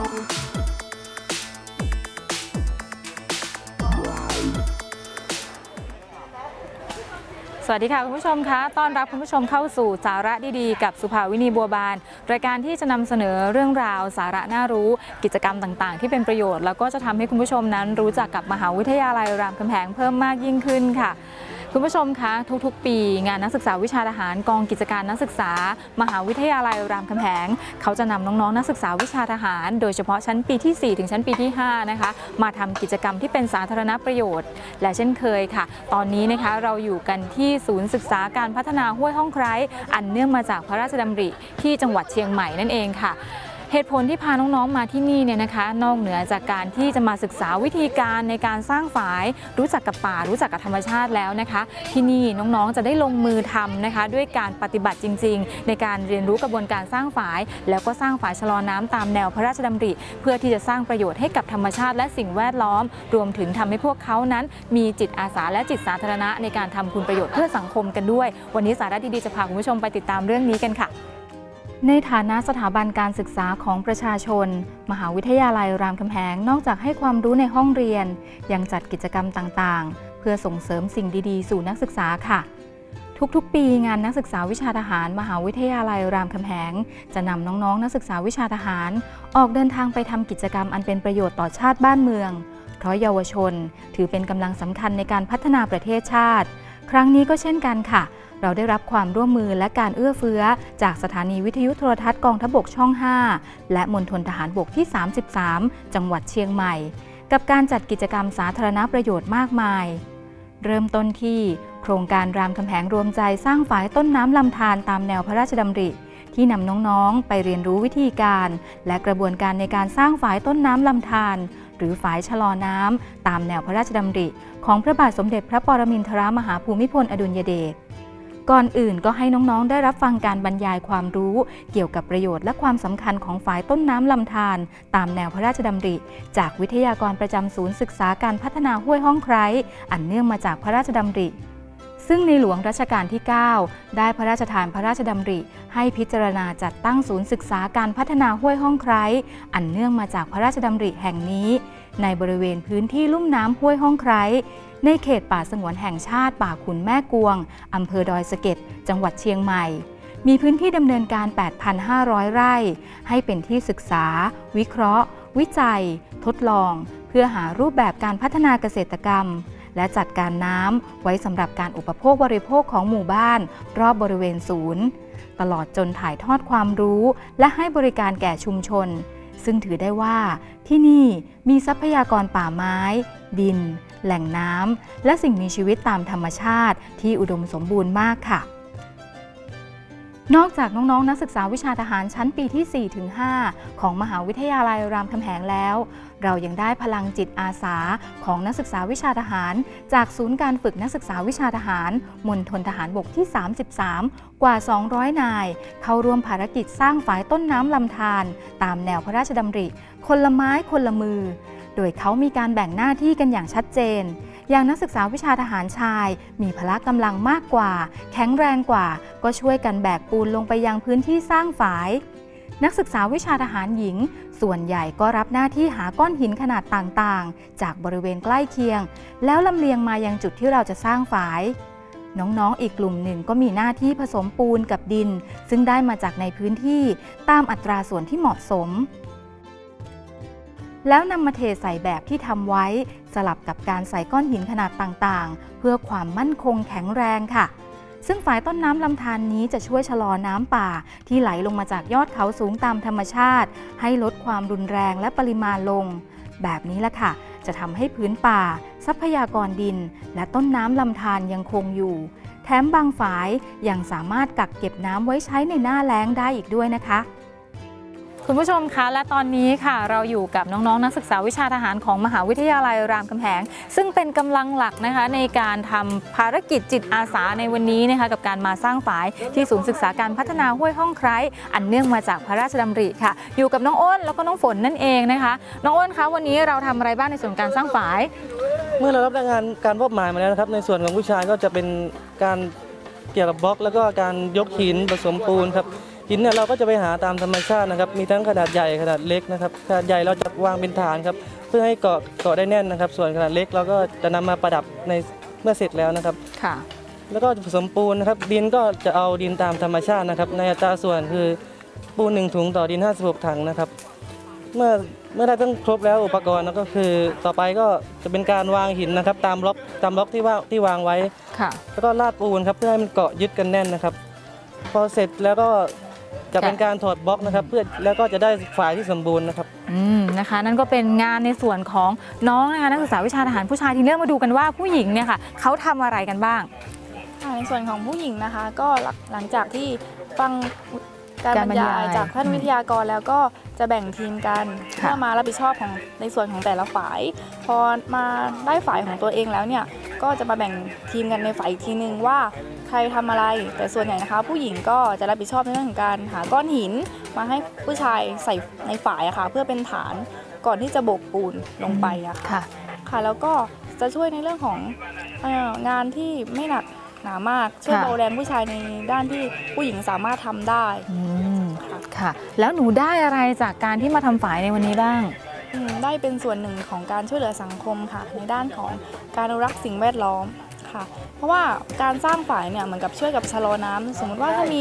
สวัสดีค่ะคุณผู้ชมคะต้อนรับคุณผู้ชมเข้าสู่สาระดีๆ กับสุภาวินีบัวบาน รายการที่จะนำเสนอเรื่องราวสาระน่ารู้ กิจกรรมต่างๆ ที่เป็นประโยชน์ แล้วก็จะทำให้คุณผู้ชมนั้นรู้จักกับมหาวิทยาลัยรามคำแหงเพิ่มมากยิ่งขึ้นค่ะ คุณผู้ชมคะทุกๆ ปี งานนักศึกษาวิชาทหารกองกิจการนักศึกษา มหาวิทยาลัยรามคำแหงเขาจะนำน้องๆนักศึกษาวิชาทหาร โดยเฉพาะชั้นปีที่ 4 ถึงชั้นปีที่5นะคะมาทำกิจกรรมที่เป็นสาธารณประโยชน์ และเช่นเคยค่ะ ตอนนี้นะคะเราอยู่กันที่ศูนย์ศึกษาการพัฒนาห้วยห้องไคร้อันเนื่องมาจากพระราชดำริที่จังหวัดเชียงใหม่นั่นเองค่ะ เหตุผลที่พาน้องๆมาที่นี่เนี่ยนะคะ นอกเหนือจากการที่จะมาศึกษาวิธีการในการสร้างฝาย รู้จักกับป่า รู้จักกับธรรมชาติแล้วนะคะ ที่นี่น้องๆจะได้ลงมือทำนะคะ ด้วยการปฏิบัติจริง ๆ ในการเรียนรู้กระบวนการสร้างฝาย แล้วก็สร้างฝายชะลอน้ำตามแนวพระราชดำริ เพื่อที่จะสร้างประโยชน์ให้กับธรรมชาติและสิ่งแวดล้อม รวมถึงทำให้พวกเขานั้น มีจิตอาสาและจิตสาธารณะในการทำคุณประโยชน์เพื่อสังคมกันด้วย วันนี้สาระดีๆจะพาคุณผู้ชมไปติดตามเรื่องนี้กันค่ะ ในฐานะสถาบันการศึกษาของประชาชน มหาวิทยาลัยรามคำแหงนอกจากให้ความรู้ในห้องเรียน ยังจัดกิจกรรมต่างๆ เพื่อส่งเสริมสิ่งดีๆ สู่นักศึกษาค่ะ ทุกๆ ปีงานนักศึกษาวิชาทหาร มหาวิทยาลัยรามคำแหง จะนำน้องๆ นักศึกษาวิชาทหาร ออกเดินทางไปทำกิจกรรมอันเป็นประโยชน์ต่อชาติบ้านเมือง เพราะเยาวชน ถือเป็นกำลังสำคัญในการพัฒนาประเทศชาติ ครั้งนี้ก็เช่นกันค่ะ เราได้รับความร่วมมือและการเอื้อเฟื้อ จากสถานีวิทยุโทรทัศน์กองทบกช่อง 5 และมณฑลทหารบกที่ 33 จังหวัดเชียงใหม่ กับการจัดกิจกรรมสาธารณประโยชน์มากมาย เริ่มต้นที่ โครงการรามคำแหงรวมใจสร้างฝายต้นน้ำลำธารตามแนวพระราชดำริที่นำน้องๆ ไปเรียนรู้วิธีการ และกระบวนการในการสร้างฝายต้นน้ำลำธารหรือฝายชะลอน้ำตามแนวพระราชดำริ ของพระบาทสมเด็จพระปรมินทรมหาภูมิพลอดุลยเดช ก่อนอื่นก็ให้น้องๆ ได้รับฟังการบรรยายความรู้ เกี่ยวกับประโยชน์และความสำคัญของฝายต้นน้ำลำธารตามแนวพระราชดำริ จากวิทยากรประจำศูนย์ศึกษาการพัฒนาห้วยห้องไคร้อันเนื่องมาจากพระราชดำริซึ่งในหลวงรัชกาลที่ 9 ได้พระราชทานพระราชดำริ ให้พิจารณาจัดตั้งศูนย์ศึกษาการพัฒนาห้วยห้องไคร้อันเนื่องมาจากพระราชดำริแห่งนี้ ในบริเวณพื้นที่ลุ่มน้ำห้วยห้องไคร้ ในเขตป่าสงวนแห่งชาติ ป่าขุนแม่กวง อำเภอดอยสะเก็ด จังหวัดเชียงใหม่ มีพื้นที่ดำเนินการ 8,500 ไร่ ให้เป็นที่ศึกษา วิเคราะห์ วิจัย ทดลอง เพื่อหารูปแบบการพัฒนาเกษตรกรรม และจัดการน้ำไว้สำหรับการอุปโภคบริโภคของหมู่บ้าน รอบบริเวณศูนย์ ตลอดจนถ่ายทอดความรู้ และให้บริการแก่ชุมชน ซึ่งถือได้ว่าที่นี่มีทรัพยากรป่าไม้ ดิน แหล่งน้ำและสิ่งมีชีวิตตามธรรมชาติที่อุดมสมบูรณ์มากค่ะนอกจากน้องๆ นักศึกษาวิชาทหารชั้นปีที่4-5ของมหาวิทยาลัยรามคำแหงแล้ว เรายังได้พลังจิตอาสาของนักศึกษาวิชาทหาร จากศูนย์การฝึกนักศึกษาวิชาทหารมณฑลทหารบกที่ 33 กว่า 200 นาย เข้าร่วมภารกิจสร้างฝายต้นน้ำลำธารตามแนวพระราชดำริ คนละไม้คนละมือ โดยเขามีการแบ่งหน้าที่กันอย่างชัดเจน อย่างนักศึกษาวิชาทหารชาย มีพละกำลังมากกว่า แข็งแรงกว่า ก็ช่วยกันแบกปูนลงไปยังพื้นที่สร้างฝาย นักศึกษาวิชาทหารหญิง ส่วนใหญ่ก็รับหน้าที่หาก้อนหินขนาดต่างๆ จากบริเวณใกล้เคียง แล้วลำเลียงมายังจุดที่เราจะสร้างฝายน้องๆ อีกกลุ่มหนึ่งก็มีหน้าที่ผสมปูนกับดิน ซึ่งได้มาจากในพื้นที่ตามอัตราส่วนที่เหมาะสม แล้วนำมาเทใส่แบบที่ทำไว้ สลับกับการใส่ก้อนหินขนาดต่างๆ เพื่อความมั่นคงแข็งแรงค่ะ ซึ่งฝายต้นน้ำลำธารนนี้จะช่วยชะลอน้ำป่า ที่ไหลลงมาจากยอดเขาสูงตามธรรมชาติ ให้ลดความรุนแรงและปริมาณลง แบบนี้ละค่ะจะทำให้พื้นป่า ทรัพยากรดิน และต้นน้ำลำธารยังคงอยู่ แถมบางฝายยังสามารถกักเก็บน้ำไว้ใช้ในหน้าแล้งได้อีกด้วยนะคะ คุณผู้ชมคะและตอนนี้ค่ะเราอยู่กับน้องๆนักศึกษาวิชาทหารของมหาวิทยาลัยรามคำแหง ซึ่งเป็นกำลังหลักนะคะในการทำภารกิจจิตอาสาในวันนี้นะคะกับการมาสร้างฝายที่ศูนย์ศึกษาการพัฒนาห้วยห้องไคร้อันเนื่องมาจากพระราชดำริค่ะ อยู่กับน้องอ้นแล้วก็น้องฝนนั่นเองนะคะน้องอ้นคะวันนี้เราทำอะไรบ้างในส่วนการสร้างฝาย เมื่อเรารับงานการมอบหมายมาแล้วนะครับในส่วนของผู้ชายก็จะเป็นการเกี่ยวกับบล็อก แล้วก็การยกหินผสมปูนครับ หินเนี่ยเราก็จะไปหาตามธรรมชาตินะครับ มีทั้งขนาดใหญ่ขนาดเล็กนะครับ ขนาดใหญ่เราจะวางเป็นฐานครับ เพื่อให้เกาะเกาะได้แน่นนะครับ ส่วนขนาดเล็กเราก็จะนำมาประดับในเมื่อเสร็จแล้วนะครับ ค่ะ แล้วก็ผสมปูนนะครับ ดินก็จะเอาดินตามธรรมชาตินะครับ ในอัตราส่วนคือปูนหนึ่งถุงต่อดิน 56 ถังนะครับ เมื่อเมื่อได้ทั้งครบแล้วอุปกรณ์แล้วก็คือต่อไปก็จะเป็นการวางหินนะครับ ตามบล็อกตามบล็อกที่ว่าที่วางไว้ ค่ะ แล้วก็ลาดปูนครับเพื่อให้มันเกาะยึดกันแน่นนะครับ พอเสร็จแล้วก็ จะเป็นการถอดบล็อกนะครับ เพื่อแล้วก็จะได้ฝ่ายที่สมบูรณ์นะครับอืมนะคะ นั่นก็เป็นงานในส่วนของน้องนะคะนักศึกษาวิชาทหารผู้ชายทีนี้เรามาดูกันว่าผู้หญิงเนี่ยค่ะเขาทำอะไรกันบ้างค่ะในส่วนของผู้หญิงนะคะ ก็หลังหลังจากที่ฟังการการบบรรรรยายยายจากท่านอืมวิทยากรแล้วก็จะแบ่งทีมกันค่ะเพื่อมารับผิดชอบของในส่วนของแต่ละฝ่าย พอมาได้ฝ่ายของตัวเองแล้วเนี่ยก็จะมาแบ่งทีมกันในฝ่ายอีกทีนึงว่า ใครทำอะไร แต่ส่วนใหญ่นะคะ ผู้หญิงก็จะรับผิดชอบในเรื่องของการหาก้อนหิน มาให้ผู้ชายใส่ในฝ่ายอะค่ะ เพื่อเป็นฐานก่อนที่จะโบกปูนลงไปอะค่ะ ค่ะค่ะแล้วก็จะช่วยในเรื่องของเอองานที่ไม่หนักหนามากช่วยค่ะเบาแรงผู้ชายในด้านที่ผู้หญิงสามารถทำได้อืมค่ะค่ะ แล้วหนูได้อะไรจากการที่มาทำฝ่ายในวันนี้บ้างอืมได้เป็นส่วนหนึ่งของการช่วยเหลือสังคมค่ะ ในด้านของการอนุรักษ์สิ่งแวดล้อม ค่ะ เพราะว่าการสร้างฝ่ายเนี่ยเหมือนกับช่วยกับชะลอน้ำสมมติว่าถ้ามี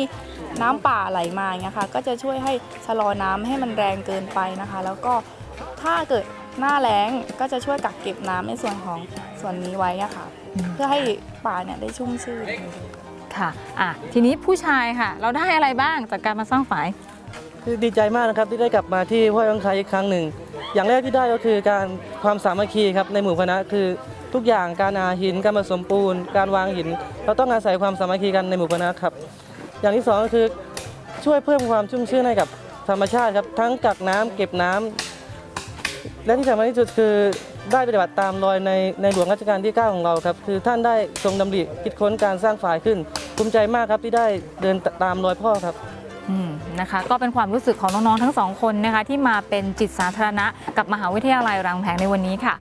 น้ำป่าไหลมาอย่างเงี้ยค่ะ ก็จะช่วยให้ชะลอน้ำให้มันแรงเกินไปนะคะ แล้วก็ถ้าเกิดหน้าแล้งก็จะช่วยกักเก็บน้ำในส่วนของส่วนนี้ไว้อะค่ะอืมเพื่อให้ป่าเนี่ยได้ชุ่มชื่นค่ะอะ ทีนี้ผู้ชายค่ะ เราได้อะไรบ้างจากการมาสร้างฝ่าย คือดีใจมากนะครับที่ได้กลับมาที่ห้วยองคายอีกครั้งหนึ่ง อย่างแรกที่ได้ก็คือการความสามัคคีครับในหมู่คณะคือ ทุกอย่างการอาหินการผสมปูน การวางหิน เราต้องอาศัยความสามัคคีกันในหมู่คณะครับ อย่างที่สองก็คือช่วยเพิ่มความชุ่มชื่นให้กับธรรมชาติครับทั้งกักน้ำเก็บน้ำและที่สำคัญที่สุดคือได้ปฏิบัติตามรอยในในหลวงรัชกาลที่ 9 ของเราครับ คือท่านได้ทรงดำริคิดค้นการสร้างฝ่ายขึ้น ภูมิใจมากครับที่ได้เดินตามรอยพ่อครับนะคะก็เป็นความรู้สึกของน้อง ๆ ทั้งสองคนนะคะที่มาเป็นจิตสาธารณะกับมหาวิทยาลัยรามคำแหงในวันนี้ค่ะ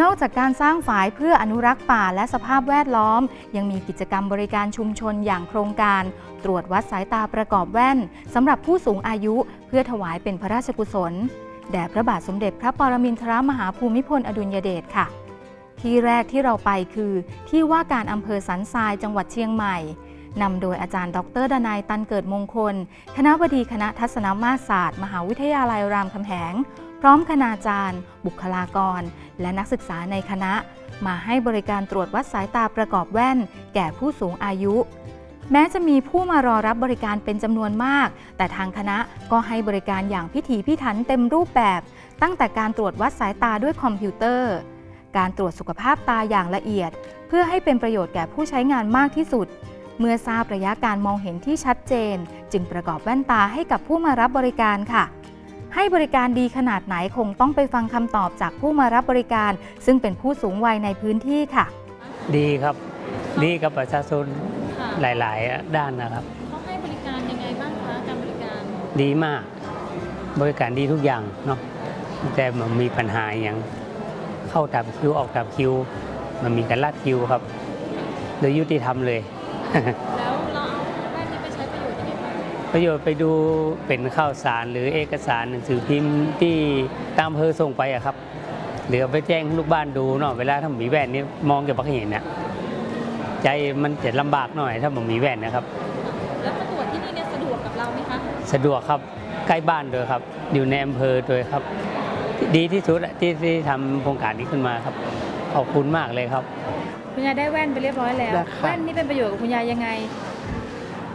นอกจากการสร้างฝายเพื่ออนุรักษ์ป่าและสภาพแวดล้อม ยังมีกิจกรรมบริการชุมชนอย่างโครงการ ตรวจวัดสายตาประกอบแว่นสำหรับผู้สูงอายุเพื่อถวายเป็นพระราชกุศล แด่พระบาทสมเด็จพระปรมินทรมหาภูมิพลอดุลยเดชค่ะ ที่แรกที่เราไปคือ ที่ว่าการอำเภอสันทรายจังหวัดเชียงใหม่นำโดยอาจารย์ดรดนายตันเกิดมงคล คณะบดีคณะทัศนมาตรศาสตร์ มหาวิทยาลัยรามคำแหง พร้อมคณาจารย์ บุคลากร และนักศึกษาในคณะ มาให้บริการตรวจวัดสายตาประกอบแว่น แก่ผู้สูงอายุ แม้จะมีผู้มารอรับบริการเป็นจำนวนมาก แต่ทางคณะก็ให้บริการอย่างพิถีพิถันเต็มรูปแบบ ตั้งแต่การตรวจวัดสายตาด้วยคอมพิวเตอร์ การตรวจสุขภาพตาอย่างละเอียด เพื่อให้เป็นประโยชน์แก่ผู้ใช้งานมากที่สุดเมื่อทราบระยะการมองเห็นที่ชัดเจน จึงประกอบแว่นตาให้กับผู้มารับบริการค่ะ ให้บริการดีขนาดไหนคงต้องไปฟังคำตอบจากผู้มารับบริการ ซึ่งเป็นผู้สูงวัยในพื้นที่ค่ะ ดีครับ ดีกับประชาชนหลาย ๆ ด้านนะครับเขาให้บริการยังไงบ้างคะการบริการ ดีมาก บริการดีทุกอย่างเนาะแต่มันมีปัญหาอย่างเข้าตามคิวออกตามคิว มันมีการลาดคิวครับโดยยุติธรรมเลย ประโยชน์ไปดูเป็นข้าวสารหรือเอกสารหนังสือพิมพ์ที่ตามอำเภอส่งไปอะครับหรือเอาไปแจ้งลูกบ้านดูเนาะเวลาถ้ามีแว่นนี้มองเก็บพักเห็นนะใจมันจะลำบากหน่อยถ้าผมมีแว่นนะครับ แล้วตรวจที่นี่เนี่ยสะดวกกับเราไหมคะสะดวกครับใกล้บ้านด้วยครับ อยู่ในอำเภอด้วยครับ ดีที่สุดอะที่ที่ทำโครงการนี้ขึ้นมาครับขอบคุณมากเลยครับ คุณยายได้แว่นไปเรียบร้อยแล้วได้ค่ะแว่นนี่เป็นประโยชน์กับคุณยายยังไง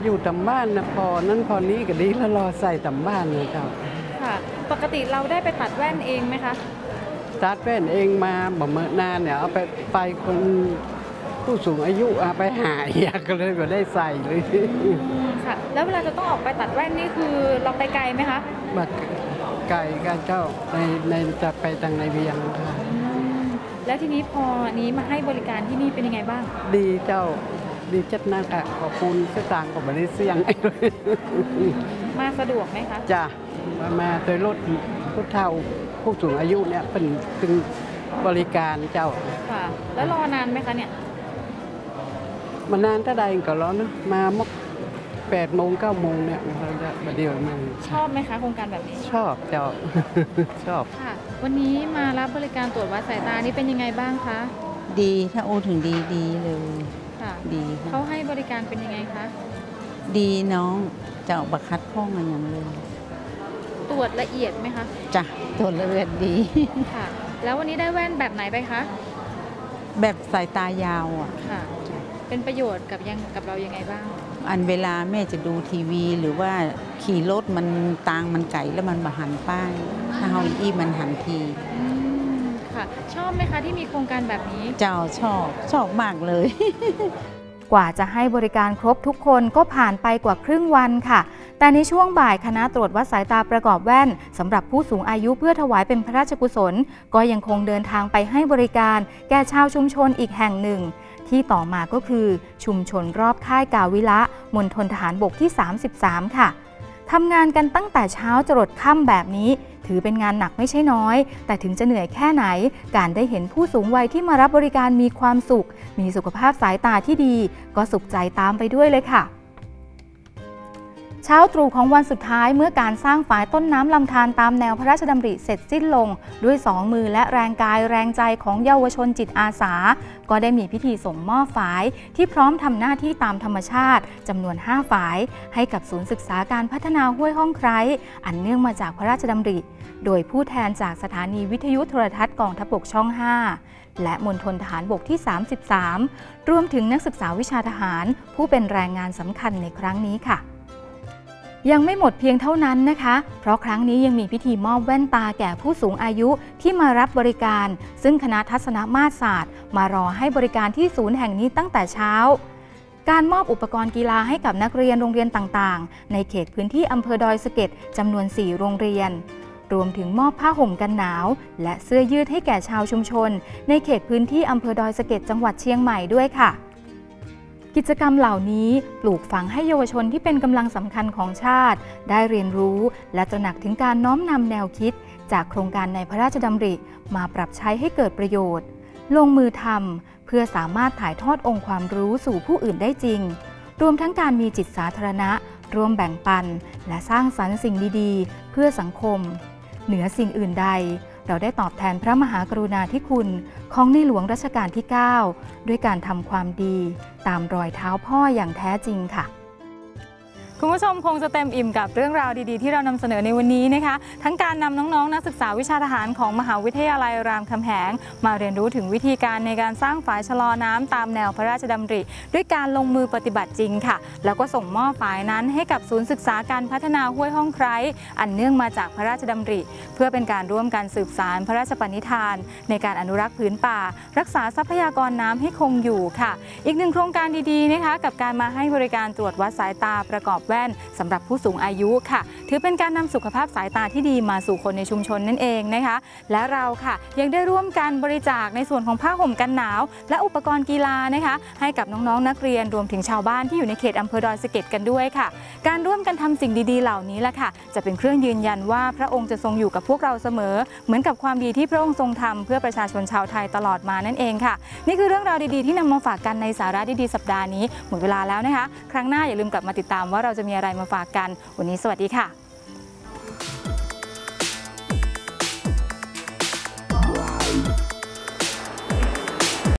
อยู่ตำบ้านนะพอนั่นพอนี้ก็ดีแล้วรอใส่ตำบ้านเลยครับค่ะ ปกติเราได้ไปตัดแว่นเองไหมคะตัดแว่นเองมาบ่เมื่อนานเนี่ยเอาไปไปคนผู้สูงอายุเอาไปหายอยากก็เลยก็ได้ใส่เลยค่ะ แล้วเวลาจะต้องออกไปตัดแว่นนี่คือเราไปไกลไหมคะบัดไก่กันเจ้าในในจะไปทางในเวียงค่ะแล้วทีนี้พอนี้มาให้บริการที่นี่เป็นยังไงบ้าง ดีเจ้า ดีจัดหน้ากะขอบคุณสตางค์กับบริเซียงมาสะดวกไหมคะจ้ะมามาโดยรถผู้เฒ่าผู้สูงอายุเนี่ยเป็นเป็นบริการเจ้าค่ะแล้วรอนานไหมคะเนี่ยมานานเท่าใดก็รอเนอะมามกแปดโมงเก้าโมงเนี่ยเราจะมาเดียวมันชอบไหมคะโครงการแบบนี้ ชอบเจ้าชอบค่ะ วันนี้มารับบริการตรวจวัดสายตานี่เป็นยังไงบ้างคะ ดีถ้าโอถึงดีดีเลย ค่ะดีค่ะเขาให้บริการเป็นยังไงคะ ดีน้องจะเอาบักคัดข้องอะไรอย่างเลยตรวจละเอียดไหมคะ จ้ะตัวละเอียดดี ค่ะ แล้ววันนี้ได้แว่นแบบไหนไปคะ แบบสายตายาวอะ ค่ะ เป็นประโยชน์กับยังกับเรายังไงบ้าง อันเวลาแม่จะดูทีวีหรือว่าขี่รถมันตางมันไก่แล้วมันบาหันป้ายถ้าเฮาอีมันหันที อืม ค่ะ ชอบไหมคะที่มีโครงการแบบนี้ เจ้าชอบชอบมากเลย กว่าจะให้บริการครบทุกคนก็ผ่านไปกว่าครึ่งวันค่ะ แต่ในช่วงบ่ายคณะตรวจวัดสายตาประกอบแว่นสำหรับผู้สูงอายุเพื่อถวายเป็นพระราชกุศล ก็ยังคงเดินทางไปให้บริการ แก่ชาวชุมชนอีกแห่งหนึ่ง ที่ต่อมาก็คือชุมชนรอบค่ายกาวิละมณฑลทหารบกที่ 33 ค่ะ ทำงานกันตั้งแต่เช้าจรดค่ำแบบนี้ ถือเป็นงานหนักไม่ใช่น้อย แต่ถึงจะเหนื่อยแค่ไหน การได้เห็นผู้สูงวัยที่มารับบริการมีความสุข มีสุขภาพสายตาที่ดี ก็สุขใจตามไปด้วยเลยค่ะ เช้าตรู่ของวันสุดท้ายเมื่อการสร้างฝายต้นน้ำลำธารตามแนวพระราชดำริเสร็จสิ้นลง ด้วยสองมือและแรงกายแรงใจของเยาวชนจิตอาสา ก็ได้มีพิธีส่งมอบฝายที่พร้อมทำหน้าที่ตามธรรมชาติจำนวน 5 ฝาย ให้กับศูนย์ศึกษาการพัฒนาห้วยห้องไคร้อันเนื่องมาจากพระราชดำริ โดยผู้แทนจากสถานีวิทยุโทรทัศน์กองทัพบกช่อง 5และมณฑลทหารบกที่ 33 รวมถึงนักศึกษาวิชาทหาร ผู้เป็นแรงงานสำคัญในครั้งนี้ค่ะ ยังไม่หมดเพียงเท่านั้นนะคะ เพราะครั้งนี้ยังมีพิธีมอบแว่นตาแก่ผู้สูงอายุที่มารับบริการ ซึ่งคณะทัศนมาตรศาสตร์ มารอให้บริการที่ศูนย์แห่งนี้ตั้งแต่เช้า การมอบอุปกรณ์กีฬาให้กับนักเรียนโรงเรียนต่างๆ ในเขตพื้นที่อำเภอดอยสะเก็ดจำนวน 4 โรงเรียน รวมถึงมอบผ้าห่มกันหนาว และเสื้อยืดให้แก่ชาวชุมชน ในเขตพื้นที่อำเภอดอยสะเก็ดจังหวัดเชียงใหม่ด้วยค่ะ กิจกรรมเหล่านี้ปลูกฝังให้เยาวชนที่เป็นกำลังสำคัญของชาติ ได้เรียนรู้และตระหนักถึงการน้อมนำแนวคิด จากโครงการในพระราชดำริ มาปรับใช้ให้เกิดประโยชน์ ลงมือทำเพื่อสามารถถ่ายทอดองค์ความรู้สู่ผู้อื่นได้จริง รวมทั้งการมีจิตสาธารณะ ร่วมแบ่งปัน และสร้างสรรค์สิ่งดีๆ เพื่อสังคม เหนือสิ่งอื่นใด เราได้ตอบแทนพระมหากรุณาธิคุณของในหลวงรัชกาลที่ 9 ด้วยการทำความดี ตามรอยเท้าพ่ออย่างแท้จริงค่ะ คุณผู้ชมคงจะเต็มอิ่มกับเรื่องราวดีๆ ที่เรานำเสนอในวันนี้นะคะ ทั้งการนำน้องๆ นักศึกษาวิชาทหารของมหาวิทยาลัยรามคำแหง มาเรียนรู้ถึงวิธีการในการสร้างฝายชะลอน้ำตามแนวพระราชดำริ ด้วยการลงมือปฏิบัติจริงค่ะ แล้วก็ส่งมอบฝายนั้นให้กับศูนย์ศึกษาการพัฒนาห้วยห้องไคร้อันเนื่องมาจากพระราชดำริ เพื่อเป็นการร่วมกันสืบสารพระราชปณิธาน ในการอนุรักษ์พื้นป่า รักษาทรัพยากรน้ำให้คงอยู่ค่ะ อีกหนึ่งโครงการดีๆนะคะกับการมาให้บริการตรวจวัดสายตาประกอบแว่นสำหรับผู้สูงอายุค่ะถือเป็นการนำสุขภาพสายตาที่ดีมาสู่คนในชุมชนนั่นเองนะคะ และเราค่ะยังได้ร่วมกันบริจาคในส่วนของผ้าห่มกันหนาว และอุปกรณ์กีฬานะคะ ให้กับน้องๆ นักเรียนรวมถึงชาวบ้านที่อยู่ในเขตอำเภอดอยสะเก็ดกันด้วยค่ะ การร่วมกันทำสิ่งดีๆ เหล่านี้แหละค่ะ จะเป็นเครื่องยืนยันว่าพระองค์จะทรงอยู่กับพวกเราเสมอ เหมือนกับความดีที่พระองค์ทรงทำเพื่อประชาชนชาวไทยตลอดมานั่นเองค่ะ นี่คือเรื่องราวดีๆที่นำมาฝากกันในสาระดีๆสัปดาห์นี้หมดเวลาแล้วนะคะ ครั้งหน้าอย่าลืมกลับมาติดตามว่าเราจะมีอะไรมาฝากกัน วันนี้สวัสดีค่ะ